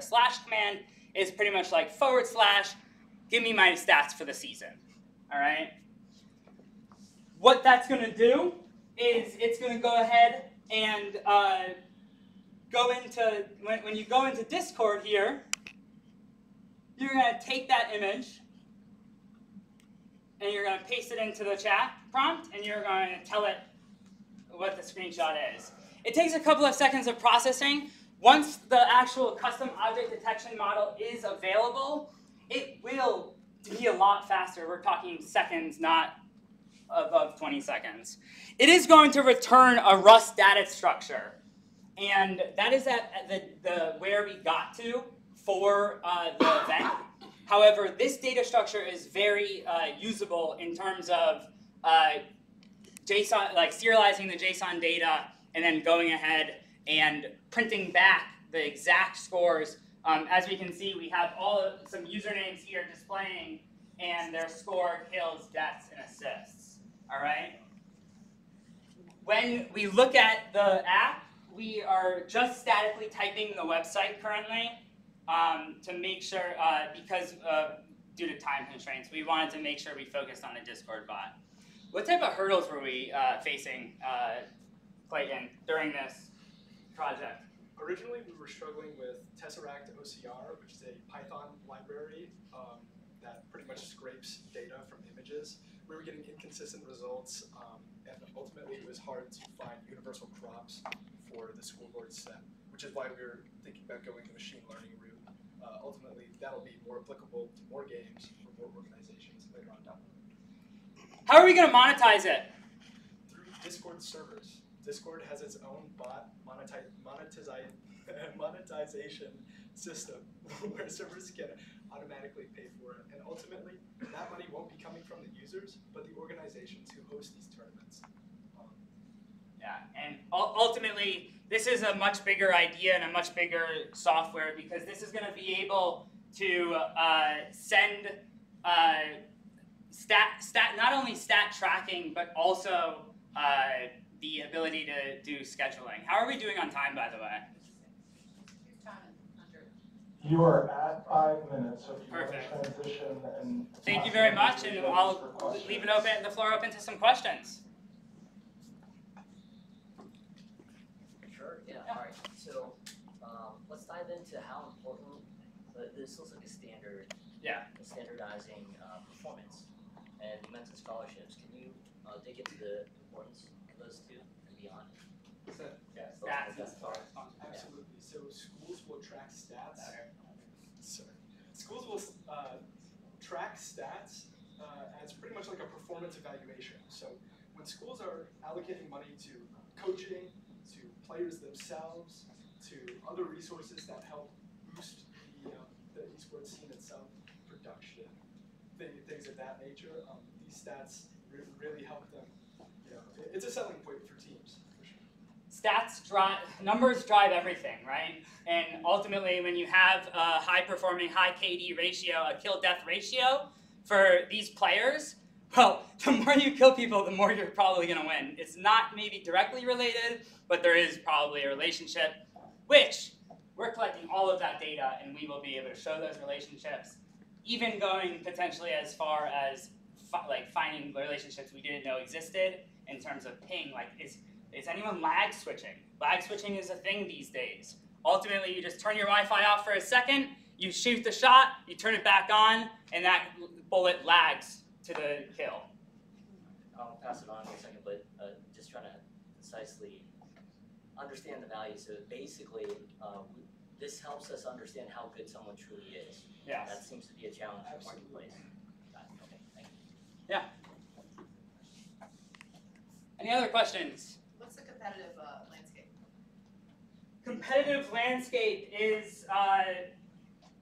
A slash command is pretty much like forward slash, give me my stats for the season. All right. What that's going to do is it's going to go ahead and uh, go into when, when you go into Discord here. You're going to take that image and you're going to paste it into the chat prompt, and you're going to tell it what the screenshot is. It takes a couple of seconds of processing. Once the actual custom object detection model is available, it will be a lot faster. We're talking seconds, not above 20 seconds. It is going to return a Rust data structure. And that is at the, the where we got to for uh, the event. However, this data structure is very uh, usable in terms of uh, JSON, like serializing the JSON data and then going ahead and printing back the exact scores. Um, as we can see, we have all of, some usernames here displaying and their score, kills, deaths, and assists. All right. When we look at the app, we are just statically typing the website currently um, to make sure, uh, because uh, due to time constraints, we wanted to make sure we focused on the Discord bot. What type of hurdles were we uh, facing, uh, Clayton, during this project? Originally, we were struggling with Tesseract OCR, which is a Python library um, that pretty much scrapes data from images. We were getting inconsistent results, um, and ultimately it was hard to find universal crops for the scoreboard set, which is why we were thinking about going the machine learning route uh, ultimately that'll be more applicable to more games for more organizations later on down the road. How are we going to monetize it? Through Discord servers. Discord has its own bot monetize, monetization system where servers can automatically pay for it. And ultimately, that money won't be coming from the users, but the organizations who host these tournaments. Um, yeah, and ultimately, this is a much bigger idea and a much bigger software because this is going to be able to uh, send uh, stat, stat, not only stat tracking, but also uh, the ability to do scheduling. How are we doing on time, by the way? You are at five minutes, so if you Perfect. want to transition and. Thank you very much, and I'll leave it open, the floor open to some questions. Sure, yeah, all right. So um, let's dive into how important uh, this looks like a standard, yeah, standardizing uh, performance, and you mentioned scholarships. Can you uh, dig into the importance of those two and beyond? So, yeah, stats and Absolutely. So schools will track stats. Sorry. Schools will uh, track stats uh, as pretty much like a performance evaluation. So when schools are allocating money to coaching, to players themselves, to other resources that help boost the, uh, the esports scene itself, production, things of that nature. Um, these stats re really help them. You know, it's a selling point for teams. For sure. Stats drive, numbers drive everything, right? And ultimately, when you have a high performing, high KD ratio, a kill death ratio for these players, well, the more you kill people, the more you're probably going to win. It's not maybe directly related, but there is probably a relationship which we're collecting all of that data and we will be able to show those relationships, even going potentially as far as like finding relationships we didn't know existed in terms of ping. Like, is, is anyone lag switching? Lag switching is a thing these days. Ultimately, you just turn your Wi-Fi off for a second, you shoot the shot, you turn it back on, and that bullet lags to the kill. I'll pass it on in a second, but uh, just trying to concisely understand the value. So basically, uh, this helps us understand how good someone truly is. Yes. That seems to be a challenge in the marketplace. Okay, thank you. Yeah. Any other questions? Competitive uh, landscape? Competitive landscape is uh,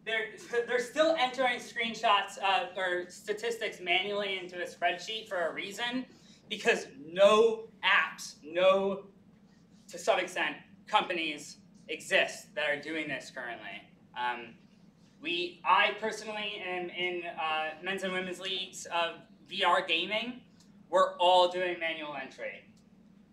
they're they're still entering screenshots uh, or statistics manually into a spreadsheet for a reason because no apps, no to some extent, companies exist that are doing this currently. Um, we, I personally am in uh, men's and women's leagues of VR gaming. We're all doing manual entry.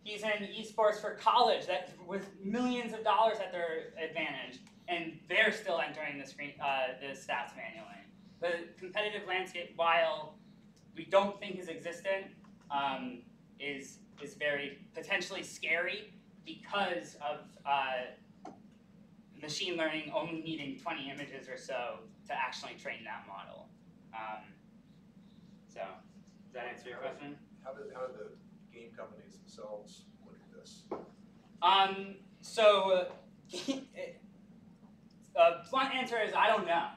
He's in esports for college that with millions of dollars at their advantage. and they're still entering the screen, uh, the stats manually. The competitive landscape, while we don't think is existent, um, is is very potentially scary because of uh, machine learning only needing 20 images or so to actually train that model. Um, so, does that answer your question? How did, how did the themselves look at this? Um, so, uh, uh, blunt answer is I don't know,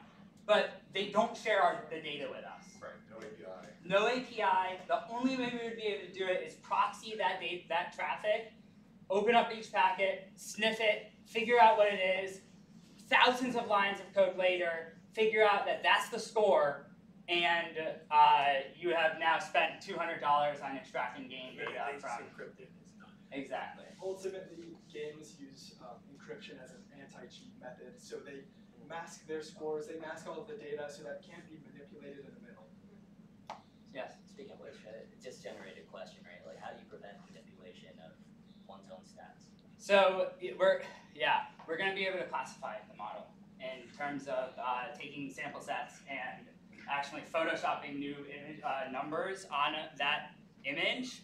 but they don't share our, the data with us. Right, no API. No API. The only way we would be able to do it is proxy that data, that traffic, open up each packet, sniff it, figure out what it is. Thousands of lines of code later, figure out that that's the score, and uh, you have now spent two hundred dollars on extracting game data from. Exactly. Ultimately, games use um, encryption as an anti-cheat method, so they mask their scores, they mask all of the data so that can't be manipulated in the middle. Yes. Speaking of which, uh, just generated a question, right? Like, how do you prevent manipulation of one's own stats? So it- we're yeah we're going to be able to classify the model in terms of uh, taking sample sets and actually photoshopping new image, uh, numbers on that image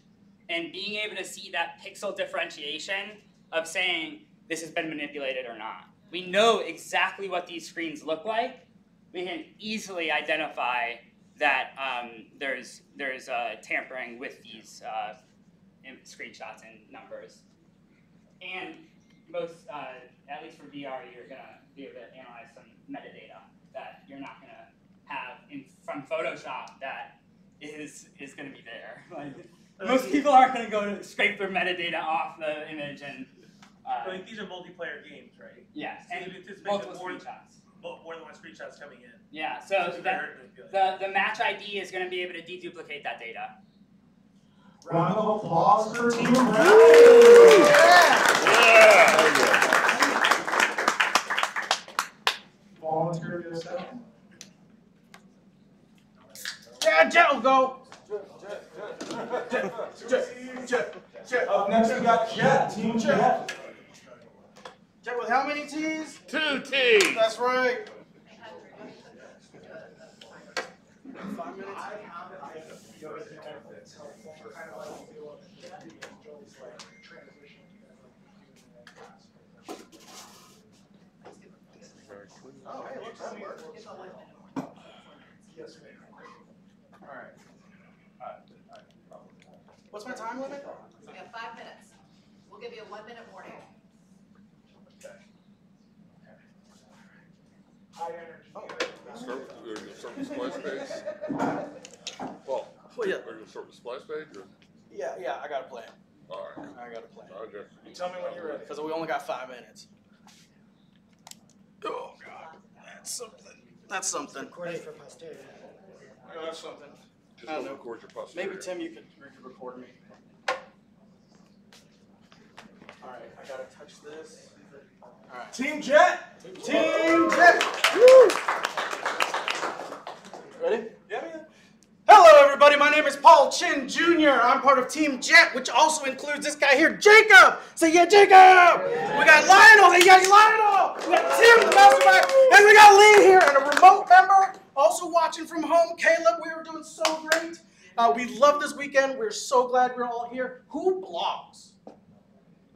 and being able to see that pixel differentiation of saying this has been manipulated or not. We know exactly what these screens look like. We can easily identify that um, there's there's uh, tampering with these uh, screenshots and numbers. And most, uh, at least for VR, you're gonna be able to analyze some metadata that you're not gonna have in from Photoshop that is is gonna be there. Like most people aren't gonna go to scrape their metadata off the image and uh, I think these are multiplayer games, right? yes, So and multiple more, screenshots. more than one screenshots coming in. Yeah, So so that, hard to manipulate. the the match ID is gonna be able to deduplicate that data. round of applause for Team Red. Volunteer to get a second. Yeah, Jett will go. Up next, we got Jett, Team Jett. Jett with how many T's? Two T. That's right. Five minutes. Oh, hey, look, that worked. It's a one minute warning. Yes, ma'am. All right. What's my time limit? We have five minutes. We'll give you a one minute warning. High energy. Start, are you gonna start with splash page? Well, Well, yeah. are you gonna start with splash page or? Yeah, yeah, I got a plan. Alright, I got a plan. okay. You tell me when you're ready. Because we only got five minutes. Oh, God. That's something. That's something. Hey. Yeah, that's something. Just I don't don't know. record your posterior. Maybe Tim, you could re- record me. All right, I gotta touch this. All right. Team Jett! Team Jett. Ready? Yeah, man. Hello, everybody. My name is Paul Chin Jr. I'm part of Team Jett, which also includes this guy here, Jacob. Say yeah, Jacob. We got Lionel. Hey, yeah, Lionel. We got Tim, the mastermind, and we got Lee here, and a remote member also watching from home. Caleb, we were doing so great. Uh, we love this weekend. We're so glad we're all here. Who blogs?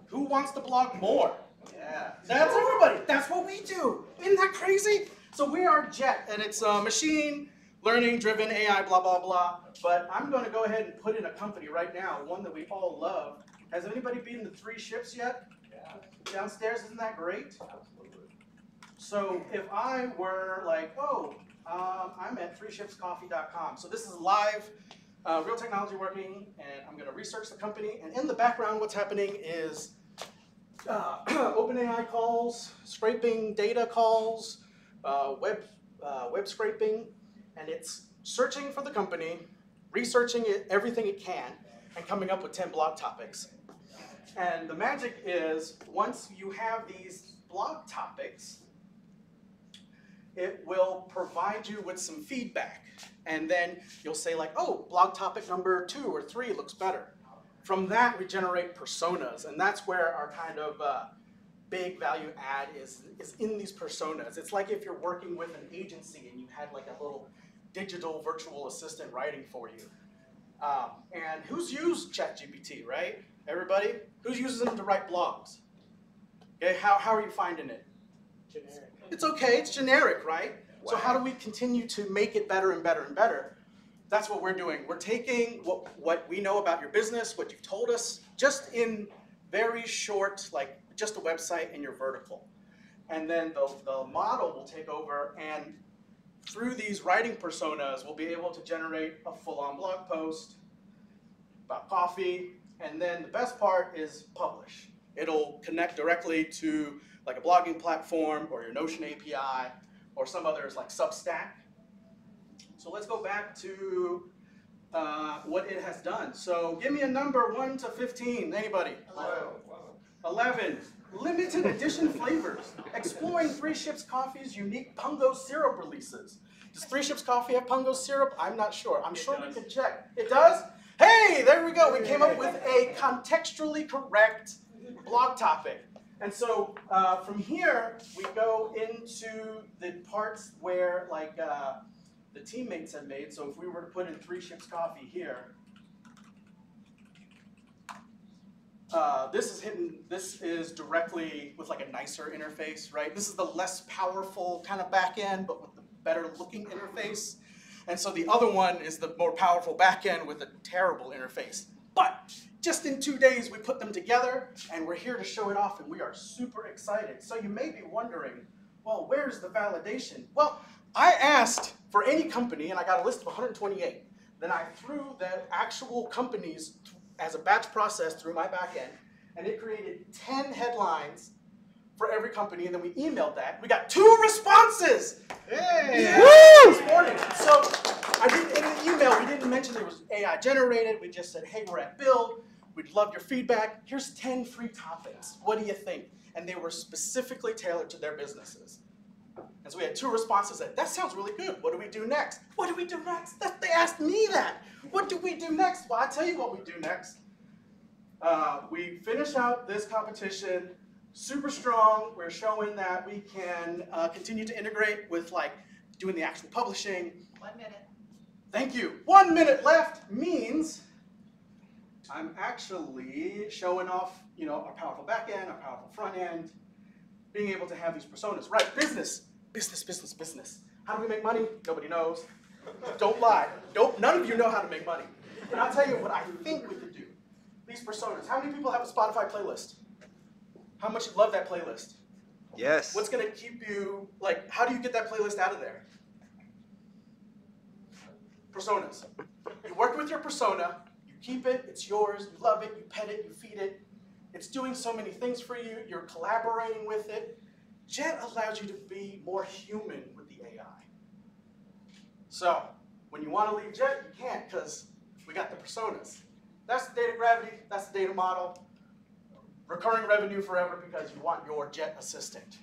Who wants to blog more? Yeah. That's everybody. That's what we do. Isn't that crazy? So we are Jett, and it's a machine learning driven AI, blah, blah, blah. But I'm going to go ahead and put in a company right now, one that we all love. Has anybody been to Three Ships yet? Yeah. Downstairs, isn't that great? Absolutely. So if I were like, oh, um, I'm at threeshipscoffee.com. So this is live, uh, real technology working, and I'm going to research the company. And in the background, what's happening is uh, OpenAI calls, scraping data calls, uh, web uh, web scraping, and it's searching for the company, researching it everything it can, and coming up with ten blog topics. And the magic is once you have these blog topics, it will provide you with some feedback, and then you'll say like, oh, blog topic number two or three looks better. From that, we generate personas, and that's where our kind of uh, big value add is, is in these personas. It's like if you're working with an agency and you had like a little digital virtual assistant writing for you. Um, and who's used ChatGPT, right? Everybody? Who's using them to write blogs? Okay, how, how are you finding it? Generic. It's okay, it's generic, right? So how do we continue to make it better and better and better? That's what we're doing. We're taking what, what we know about your business, what you've told us, just in very short, like just a website and your vertical. And then the, the model will take over and through these writing personas, we'll be able to generate a full-on blog post about coffee. And then the best part is publish. It'll connect directly to like a blogging platform or your Notion API or some others like Substack. So let's go back to uh, what it has done. So give me a number 1 to 15. Anybody? 11. Limited edition flavors. Exploring Three Ships Coffee's unique Pungo syrup releases. Does Three Ships Coffee have Pungo syrup? I'm not sure. I'm It sure we does. can check. It does? Hey, there we go. We came up with a contextually correct blog topic. And so uh, from here, we go into the parts where like uh, the teammates had made. So if we were to put in Three Ships Coffee here, uh, this is hidden. This is directly with like a nicer interface, right? This is the less powerful kind of back end, but with the better looking interface. And so the other one is the more powerful back end with a terrible interface. But just in two days, we put them together, and we're here to show it off, and we are super excited. So you may be wondering, well, where's the validation? Well, I asked for any company, and I got a list of 128. Then I threw the actual companies as a batch process through my back end, and it created 10 headlines for every company, and then we emailed that. We got two responses! Hey! Woo! This morning. So I didn't in the email we didn't mention it was AI generated. We just said, hey, we're at Build. We'd love your feedback. Here's 10 free topics. What do you think? And they were specifically tailored to their businesses. And so we had two responses that that sounds really good. What do we do next? What do we do next? That, they asked me that. What do we do next? Well, I'll tell you what we do next. Uh, we finish out this competition super strong. We're showing that we can uh, continue to integrate with like doing the actual publishing. One minute. Thank you. One minute left means I'm actually showing off, you know, our powerful back end, our powerful front end, being able to have these personas. Right, business, business, business, business. How do we make money? Nobody knows. Don't lie. Don't. None of you know how to make money. And I'll tell you what I think we could do. These personas. How many people have a Spotify playlist? How much you love that playlist? Yes. What's gonna keep you like? How do you get that playlist out of there? Personas. You work with your persona. You keep it. It's yours. You love it. You pet it. You feed it. It's doing so many things for you. You're collaborating with it. Jett allows you to be more human with the AI. So when you want to leave Jett, you can't because we got the personas. That's the data gravity. That's the data model recurring revenue forever because you want your jet assistant.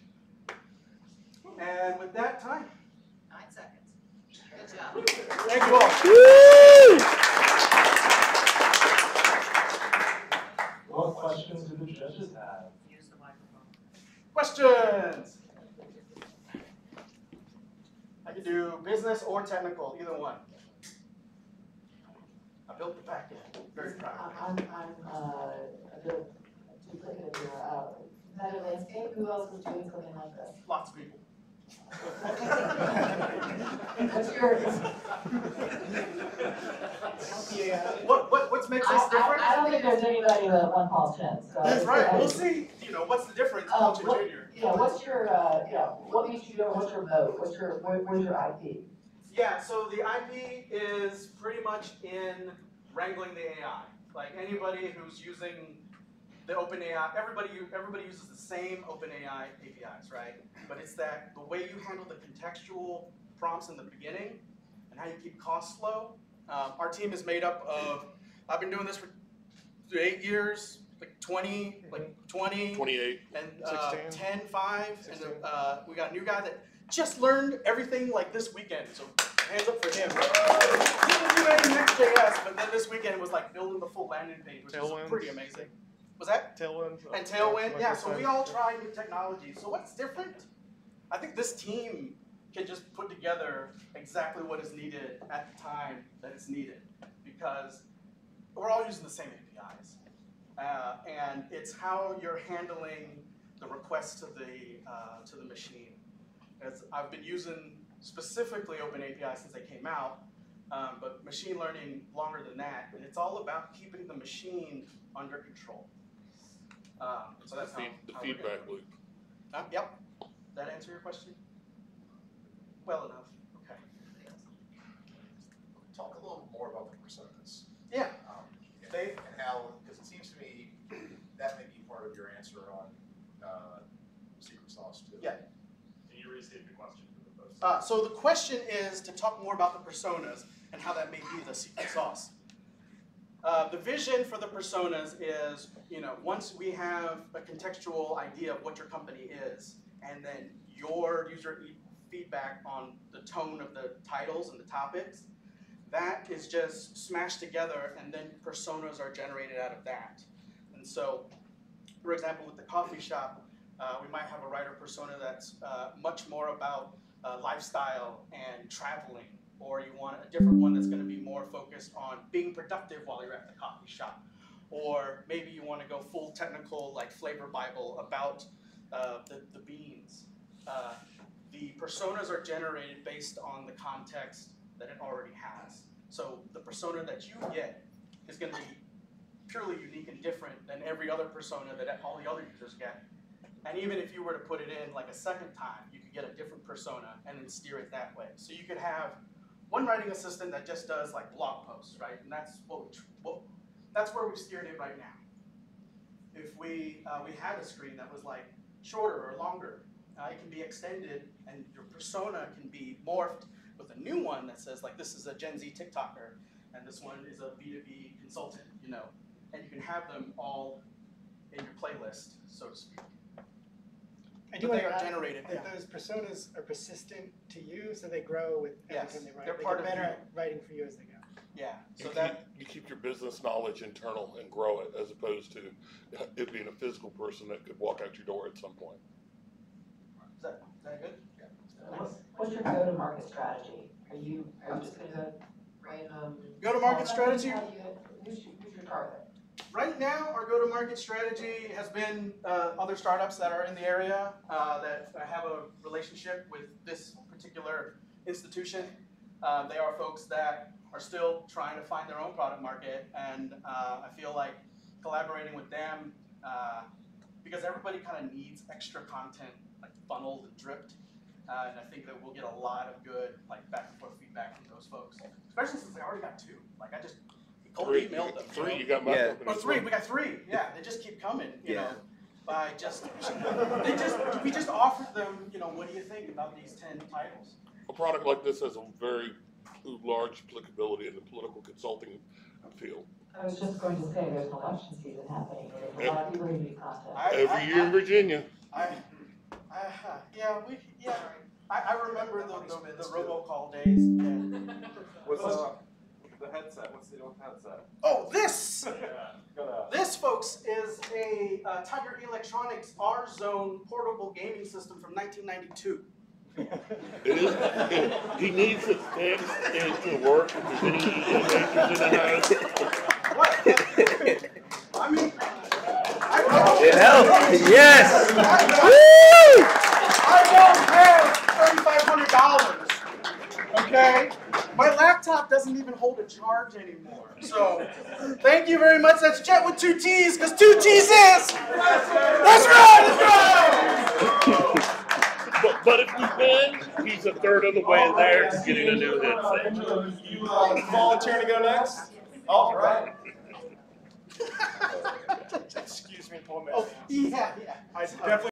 And with that time, Nine seconds. Good job. thank you all. What questions do the judges have? Use the microphone. Questions? I can do business or technical, either one. I built the back end, very proud. I'm, I'm, uh, a bit duplicative here, uh, Meta Landscape, who else is doing something like this? Lots of people. What's your, What, what, what makes I, us different? I, I don't think there's anybody one Paul Chen, so. That's right, we'll see, you know, what's the difference, Um, what- Junior? Yeah, what's your, uh, you know, what makes you, what's your vote, what's your, where, where's your IP? Yeah, so the IP is pretty much in wrangling the AI. Like anybody who's using the OpenAI, everybody u- everybody uses the same OpenAI APIs, right? But it's that the way you handle the contextual prompts in the beginning and how you keep costs low. Um, our team is made up of I've been doing this for eight years, like 20, like 20, Twenty-eight. and uh, 16. 10, 5, and uh, we got a new guy that just learned everything like this weekend. So hands up for him. Didn't do any Next.js, but then this weekend was like building the full landing page, which is Tailwinds. pretty amazing. Was that? Tailwind. uh, And Tailwind, like yeah, this so one. we all try new technology. So what's different? I think this team can just put together exactly what is needed at the time that it's needed because we're all using the same APIs. Uh, and it's how you're handling the requests to the, uh, to the machine. As I've been using specifically Open OpenAPI since they came out, um, but machine learning longer than that, and it's all about keeping the machine under control. Um, so that's how, The how we're feedback loop. uh, yep. That answer your question? Well enough. Okay. Talk a little more about the personas. Yeah. Um, and- They- And how, because it seems to me that may be part of your answer on, uh, secret sauce too. Yeah. Can you restate the question for the folks? Uh, so the question is to talk more about the personas and how that may be the secret sauce. Uh, the vision for the personas is, you know, once we have a contextual idea of what your company is, and then your user e- feedback on the tone of the titles and the topics, that is just smashed together, and then personas are generated out of that. And so, for example, with the coffee shop, uh, we might have a writer persona that's uh, much more about uh, lifestyle and traveling, or you want a different one that's going to be more focused on being productive while you're at the coffee shop, or maybe you want to go full technical like flavor bible about uh, the, the beans. Uh, the personas are generated based on the context that it already has. So the persona that you get is going to be purely unique and different than every other persona that all the other users get. And even if you were to put it in like a second time, you could get a different persona and then steer it that way. So you could have one writing assistant that just does like blog posts, right? And that's what we, what, that's where we've steered it right now. If we, uh, we had a screen that was like shorter or longer, uh, it can be extended and your persona can be morphed with a new one that says like this is a Gen Z TikToker and this one is a B2B consultant, you know, and you can have them all in your playlist, so to speak. I do But want they to are add generated, that yeah. those personas are persistent to you, so they grow with every Yes, time they write. they're They part get of better you. at writing for you as they go. Yeah, You so keep, that, you keep your business knowledge internal and grow it as opposed to it being a physical person that could walk out your door at some point. is that, is that good? What's, what's your go-to-market strategy? Are you, are you just gonna random? Go-to-market How strategy? do you- Who's your, who's your target? Right now, our go-to-market strategy has been uh, other startups that are in the area uh, that have a relationship with this particular institution. Uh, they are folks that are still trying to find their own product market, and uh, I feel like collaborating with them uh, because everybody kind of needs extra content like funneled and dripped. Uh, and I think that we'll get a lot of good like back and forth feedback from those folks, especially since they already got two. Like I just cold Three, emailed them. you three, know? you got my Yeah. company. Oh, as three. We got three. Yeah, they just keep coming. You Yeah. know, by just they just we just offered them. You know, what do you think about these ten titles? A product like this has a very large applicability in the political consulting field. I was just going to say, there's an election season happening, and there's a lot of people who need content. I, Every I, year in Virginia. I, I, I, yeah, we yeah. I, I remember the, the, the robocall days. Yeah. What's uh, the headset? What's the old headset? Oh, this. Yeah. This, folks, is a uh, Tiger Electronics R Zone portable gaming system from 1992. It is, it- he needs it fixed and to work if there's any innovations in the house. What? I mean, I don't. It helps. Yes. I don't have Okay, my laptop doesn't even hold a charge anymore. So, thank you very much. That's Jett with two T's, because two T's is. That's right. That's right. But, but if we win, he's a third of the way there to getting a new headset. You uh, volunteer to go next? All right. Excuse me, Paul. Oh, yeah, yeah. I definitely